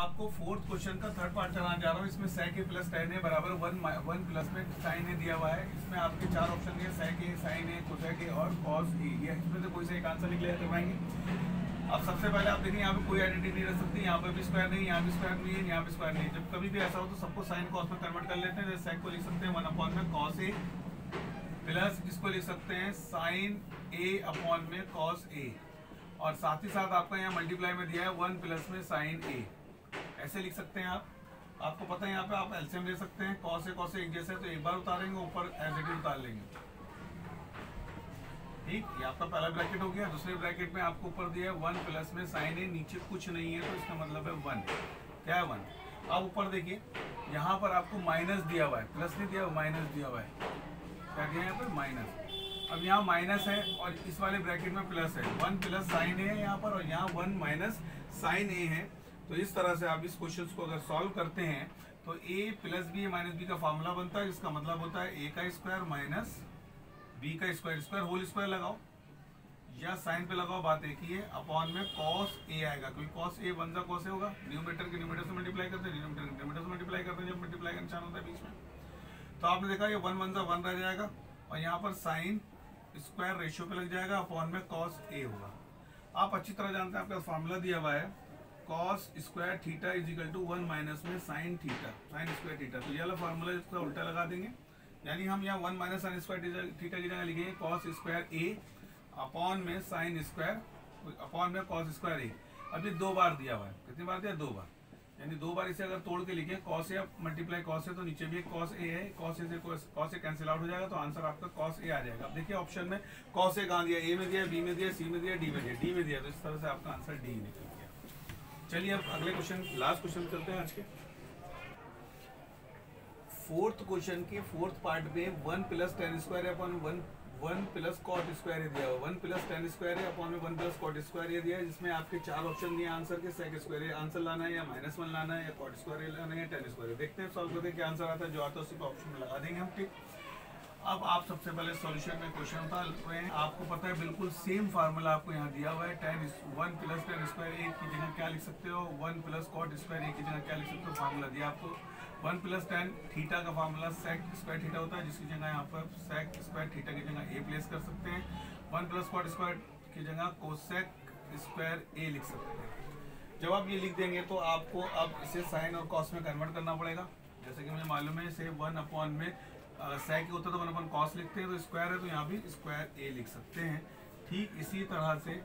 आपको fourth question का third part कराने जा रहा हूँ। इसमें sec के प्लस tan a बराबर वन वन प्लस में sin a दिया हुआ है। इसमें आपके चार ऑप्शन दिए sec a sin a, cosec a और cos a ये इसमें से कोई सा एक आंसर निकले करवाएँगे अब सबसे पहले आप देखिए, यहाँ पे कोई आइडेंटिटी नहीं रह सकती, यहाँ पे भी स्क्वायर नहीं, यहाँ भी स्क्वायर नहीं है यहाँ भी स्क्वायर नहीं। जब कभी भी ऐसा हो तो सबको साइन कॉस में कन्वर्ट कर लेते हैं। सेक को लिख सकते हैं वन अपॉन में कॉस ए प्लस इसको लिख सकते हैं साइन ए अपॉन में कॉस ए और साथ ही साथ आपका यहाँ मल्टीप्लाई में दिया है वन प्लस में साइन ए ऐसे लिख सकते हैं आप। आपको पता है यहाँ पे आप एल्सियम ले सकते हैं। कॉस ए कॉस एक जैसे तो एक बार उतारेंगे, ऊपर एज उतार लेंगे। ठीक? ये आपका पहला ब्रैकेट हो गया। दूसरे ब्रैकेट में आपको ऊपर दिया है वन प्लस में साइन ए नीचे कुछ नहीं है तो इसका मतलब है वन क्या है वन अब ऊपर देखिए, यहाँ पर आपको माइनस दिया हुआ है। प्लस नहीं दिया माइनस दिया हुआ है। क्या दिया यहाँ पर माइनस अब यहाँ माइनस है और इस वाले ब्रैकेट में प्लस है। वन प्लस साइन ए है यहाँ पर और यहाँ वन माइनस साइन ए है। तो इस तरह से आप इस क्वेश्चन को अगर सॉल्व करते हैं तो A plus B minus B का फॉर्मूला बनता है इसका मतलब होता है ए का स्क्वायर माइनस बी का स्क्वायर स्क्वायर होल स्क्वायर लगाओ। या साइन पे लगाओ, बात एक ही है अपॉन में कॉस ए आएगा, क्योंकि कॉस ए वन सा कॉस ए होगा। न्यूमेटर के न्यूमेटर से मल्टीप्लाई करते हैं डिनोमीटर से मल्टीप्लाई करते हैं, जब मल्टीप्लाई का निशान होता है बीच में। तो आपने देखा, ये वन वन सा वन रह जाएगा, और यहाँ पर साइन स्क्वायर रेशियो पे लग जाएगा अपॉन में कॉस ए होगा। आप अच्छी तरह जानते हैं, आपका फॉर्मूला दिया हुआ है। Cos square theta is equal to one minus में sine theta sine square theta तो ये वाला फॉर्मूला इसका उल्टा लगा देंगे। यानी हम यहाँ one minus sine square theta की जगह लिखेंगे कॉस स्क्वायर ए अपॉन में साइन स्क्वायर अपॉन में कॉस स्क्वायर ए अब ये दो बार दिया हुआ है। कितनी बार दिया? दो बार। यानी दो बार इसे अगर तोड़ के लिखे cos A multiply cos A तो नीचे भी एक कॉस ए है कॉस ए से कॉस ए कैंसिल आउट हो जाएगा तो आंसर आपका कॉस ए आ जाएगा। अब देखिए ऑप्शन में कॉस ए कहाँ दिया? ए में दिया बी में दिया सी में दिया डी में दिया डी में दिया। तो इस तरह से आपका आंसर डी निकल गया चलिए अब अगले क्वेश्चन लास्ट क्वेश्चन चलते हैं आज के। फोर्थ क्वेश्चन के फोर्थ पार्ट में one plus tan square upon one one plus cot square दिया one plus tan square upon में वन प्लस कॉट स्क्वायर दिया जिसमें आपके चार ऑप्शन दिए आंसर के सेक स्क्वायर आंसर लाना है या माइनस वन लाना है या कॉट स्क्वायर लाना है या टेन स्क्वायर देखते हैं सॉल्व करते क्या आंसर आता है। जो आता है उसी ऑप्शन में लगा देंगे हम, ठीक? अब आप सबसे पहले सॉल्यूशन में क्वेश्चन उठा रहे हैं। आपको पता है, बिल्कुल सेम फार्मूला आपको यहाँ दिया हुआ है। Tan one plus tan square एक की जगह क्या लिख सकते हो? वन प्लस कॉट स्क्वायर एक की जगह क्या लिख सकते हो? फार्मूला दिया आपको। वन प्लस टेन थीटा का फार्मूला सेक स्क्वायर थीटा होता है, जिसकी जगह यहाँ पर सेक स्क्वायर थीटा की जगह ए प्लेस कर सकते हैं। वन प्लस कॉट स्क्वायर की जगह कोसेक स्क्वायर ए लिख सकते हैं। जब आप ये लिख देंगे तो आपको अब इसे साइन और कॉस में कन्वर्ट करना पड़ेगा। जैसे कि मुझे मालूम है, इसे वन अपॉन में सेक होता तो वन अपॉन कॉस लिखते हैं तो स्क्वायर है तो यहाँ भी स्क्वायर ए लिख सकते हैं। ठीक इसी तरह से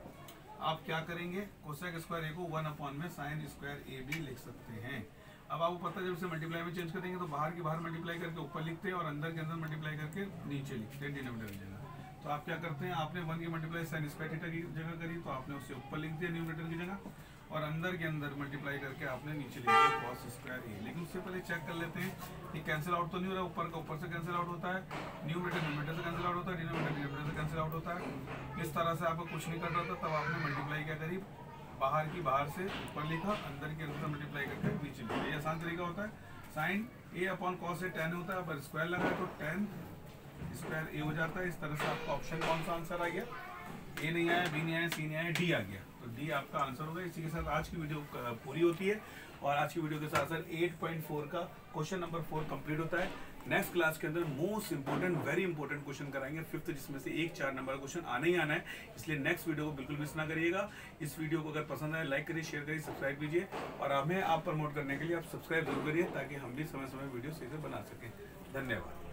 आप क्या करेंगे कोसेक स्क्वायर ए को वन अपॉन में साइन स्क्वायर ए भी लिख सकते हैं। अब आपको पता है, जब इसे मल्टीप्लाई में चेंज करेंगे तो बाहर की बाहर मल्टीप्लाई करके ऊपर लिखते हैं और अंदर के अंदर मल्टीप्लाई करके नीचे लिखते हैं डिनोमीटर की जगह। तो आप क्या करते हैं, आपने वन की मल्टीप्लाई साइन स्क्वायर थीटा की जगह करी तो आपने उससे ऊपर लिख दिया न्यूमीटर की जगह। और अंदर के अंदर मल्टीप्लाई करके आपने नीचे लिख दिया कॉस स्क्वायर ए लेकिन उससे पहले चेक कर लेते हैं कि कैंसिल आउट तो नहीं हो रहा, ऊपर का ऊपर से कैंसिल आउट होता है न्यूमीटर न्यूमीटर से कैंसिल आउट होता है डिनोमीटर डिनोमीटर से कैंसिल आउट होता है। इस तरह से आपको कुछ नहीं कर रहा था, तब आपने मल्टीप्लाई क्या करी बाहर की बाहर से ऊपर लिखा, अंदर के अंदर मल्टीप्लाई करके नीचे लिखा। ये आसान तरीका होता है। साइन ए अपॉन कॉस से टेन होता है पर स्क्वायर लगा तो टेन स्क्वायर ए हो जाता है। इस तरह से आपका ऑप्शन कौन सा आंसर आ गया? ए नहीं आया बी नहीं आया सी नहीं आया डी आ गया। डी आपका आंसर होगा। इसी के साथ आज की वीडियो पूरी होती है और आज की वीडियो के साथ साथ 8.4 का क्वेश्चन नंबर फोर कंप्लीट होता है। नेक्स्ट क्लास के अंदर most important very important question कराएँगे। फिफ्थ जिसमें से एक चार नंबर क्वेश्चन आना ही आना है। इसलिए नेक्स्ट वीडियो को बिल्कुल मिस ना करिएगा। इस वीडियो को अगर पसंद आए लाइक करिए शेयर करिए सब्सक्राइब कीजिए। और हमें आप प्रमोट करने के लिए आप सब्सक्राइब ज़रूर करिए ताकि हम भी समय समय वीडियो सीधे बना सकें। धन्यवाद।